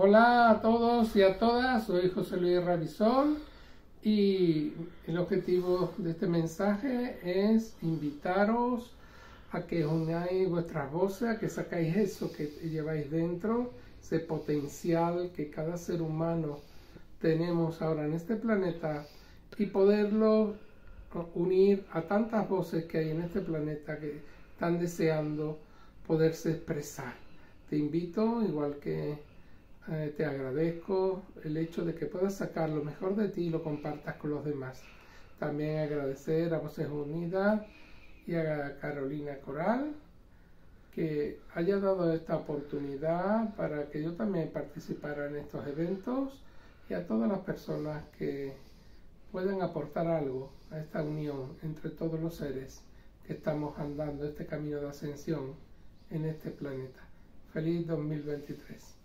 Hola a todos y a todas, soy José Luis Rabisol y el objetivo de este mensaje es invitaros a que unáis vuestras voces, a que sacáis eso que lleváis dentro, ese potencial que cada ser humano tenemos ahora en este planeta y poderlo unir a tantas voces que hay en este planeta que están deseando poderse expresar. Te invito, igual que eh, te agradezco el hecho de que puedas sacar lo mejor de ti y lo compartas con los demás. También agradecer a Voces Unidas y a Carolina Coral que haya dado esta oportunidad para que yo también participara en estos eventos y a todas las personas que pueden aportar algo a esta unión entre todos los seres que estamos andando este camino de ascensión en este planeta. Feliz 2023.